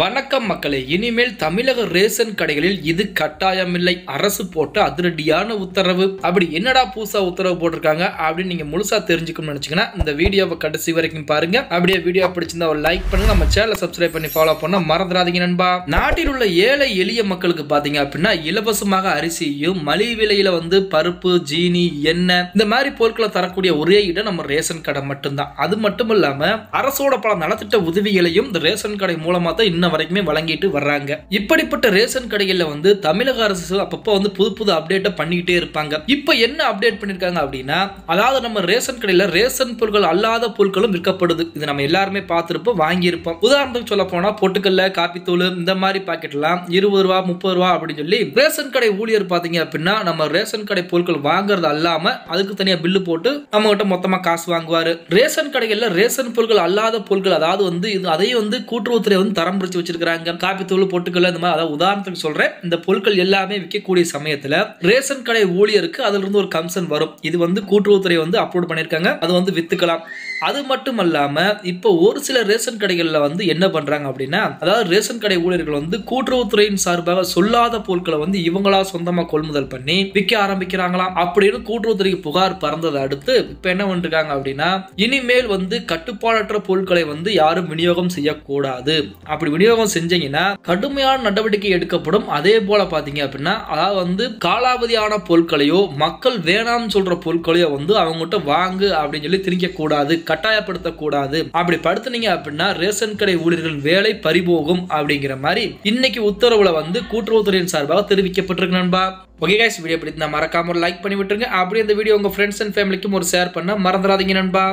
வணக்கம் மக்களே இனிமேல் தமிழக ரேஷன் கடைகளில் இது கட்டாயமில்லை. அரசு போட்ட அதிரடியான உத்தரவு. அப்படி என்னடா புதுசா உத்தரவு போட்டிருக்காங்க அப்படின்னு நீங்க முழுசா தெரிஞ்சுக்கணும்னு நினைச்சீங்கன்னா இந்த வீடியோவை கடைசி வரைக்கும் பாருங்க. அப்படியே வீடியோ பிடிச்சிருந்தா ஒரு லைக் பண்ணுங்க. நம்ம சேனலை சப்ஸ்கிரைப் பண்ணி ஃபாலோ பண்ண மறந்துடாதீங்க நண்பா. நாட்டில் உள்ள ஏழை எளிய மக்களுக்கு பாத்தீங்க அப்படின்னா இலவசமாக அரிசியும் மலிவு விலையில வந்து பருப்பு ஜீனி எண்ணெய் இந்த மாதிரி பொருட்களை தரக்கூடிய ஒரே இடம் நம்ம ரேஷன் கடை மட்டும்தான். அது மட்டும் இல்லாம அரசோட பல நலத்திட்ட உதவிகளையும் இந்த ரேஷன் கடை மூலமா தான் இன்ன வரைக்குமே வழங்கிட்டு வர்றாங்க. இப்படிப்பட்ட ரேஷன் கடைகள்ல வந்து தமிழக அரசு அப்பப்போ வந்து புது புது அப்டேட்டை பண்ணிக்கிட்டே இருப்பாங்க. இப்போ என்ன அப்டேட் பண்ணிருக்காங்க அப்படின்னா அதாவது நம்ம ரேஷன் கடையில ரேஷன் பொருட்கள் அல்லாத பொருட்களும் விற்கப்படுது. இது நம்ம எல்லாருமே பார்த்துருப்போம் வாங்கியிருப்போம். உதாரணத்துக்கு சொல்ல போனா பொட்டுக்கல்ல காப்பித்தூள் இந்த மாதிரி பாக்கெட்லாம் இருபது ரூபா முப்பது ரூபா அப்படின்னு சொல்லி ரேஷன் கடை ஊழியர் பாத்தீங்க அப்படின்னா நம்ம ரேஷன் கடை பொருட்கள் வாங்குறது அல்லாம அதுக்கு தனியா பில்லு போட்டு நம்ம கிட்ட மொத்தமா காசு வாங்குவாரு. ரேஷன் கடைகள்ல ரேஷன் பொருட்கள் அல்லாத பொருட்கள் அதாவது வந்து இது அதையும் வந்து கூட்டுறவுத்துறை வந்து தரம் பிரிச்சு வச்சிருக்காங்க காப்பி தூள் பொட்டுக்கல் இந்த மாதிரி. அதாவது உதாரணத்துக்கு சொல்றேன். இந்த பொருட்கள் எல்லாமே விற்கக்கூடிய சமயத்துல ரேஷன் கடை ஊழியருக்கு அதுல இருந்து ஒரு கம்சன் வரும். இது வந்து கூட்டுறவுத்துறை வந்து அப்லோட் பண்ணிருக்காங்க அது வந்து வித்துக்கலாம். அது மட்டும் இல்லாமல் இப்போ ஒரு சில ரேஷன் கடைகள்ல வந்து என்ன பண்றாங்க அப்படின்னா அதாவது ரேஷன் கடை ஊழியர்கள் வந்து கூட்டுறவுத்துறையின் சார்பாக சொல்லாத பொருட்களை வந்து இவங்களா சொந்தமா கொள்முதல் பண்ணி விற்க ஆரம்பிக்கிறாங்களாம் அப்படின்னு கூட்டுறவுத்துறைக்கு புகார் பறந்ததை அடுத்து இப்ப என்ன பண்ணிருக்காங்க அப்படின்னா இனிமேல் வந்து கட்டுப்பாடற்ற பொருட்களை வந்து யாரும் விநியோகம் செய்யக்கூடாது. அப்படி விநியோகம் செஞ்சீங்கன்னா கடுமையான நடவடிக்கை எடுக்கப்படும். அதே போல பாத்தீங்க அப்படின்னா அதாவது வந்து காலாவதியான பொருட்களையோ மக்கள் வேணாம்னு சொல்ற பொருட்களையோ வந்து அவங்ககிட்ட வாங்கு அப்படின்னு சொல்லி திணிக்க கூடாது கட்டாயப்படுத்தக்கூடாது. அப்படி படுத்துனீங்க அப்படின்னா ரேஷன் கடை ஊழியர்களின் வேலை பறிபோகும் அப்படிங்கிற மாதிரி இன்னைக்கு உத்தரவுல வந்து கூட்டுறவுத்துறையின் சார்பாக தெரிவிக்கப்பட்டிருக்கு நண்பா. ஓகே கைஸ் வீடியோ பிடித்தா மறக்காம ஒரு லைக் பண்ணி விட்டுருங்க அப்படியே இந்த வீடியோ உங்க ஃப்ரெண்ட்ஸ் அண்ட் ஃபேமிலிக்கும் ஒரு ஷேர் பண்ண மறந்துடாதீங்க நண்பா.